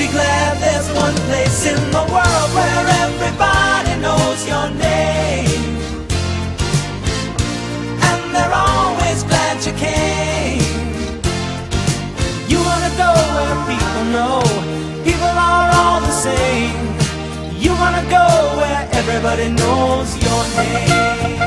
Be glad there's one place in the world where everybody knows your name. And they're always glad you came. You wanna go where people know people are all the same. You wanna go where everybody knows your name.